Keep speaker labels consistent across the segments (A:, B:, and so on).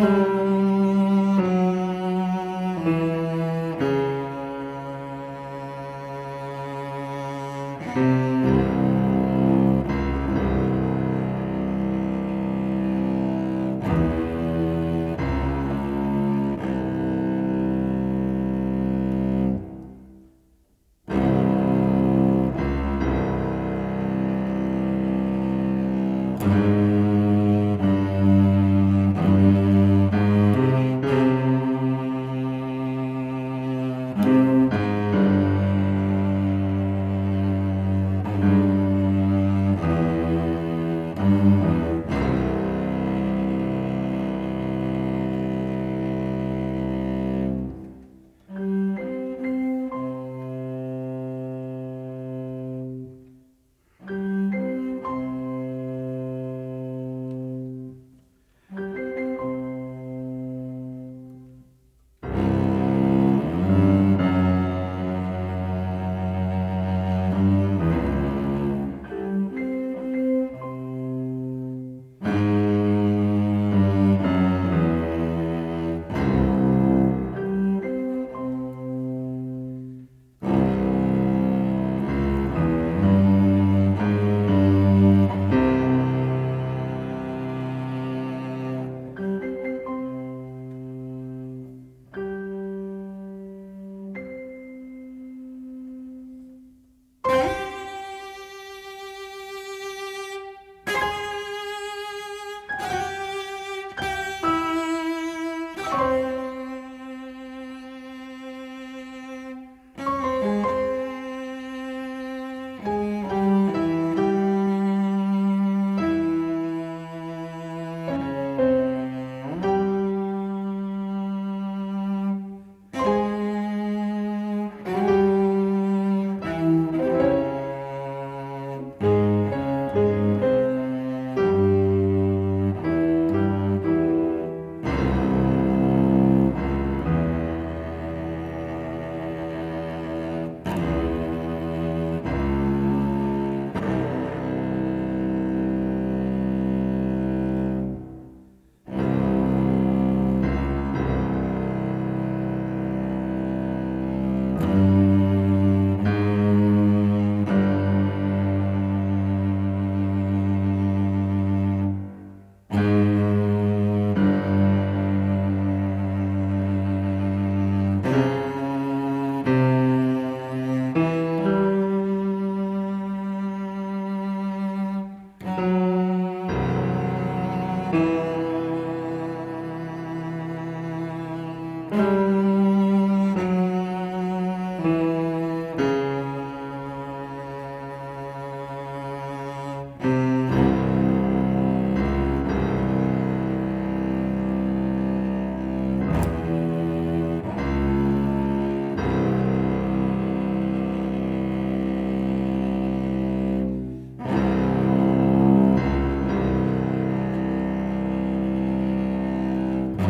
A: Thank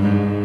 A: Mm-hmm.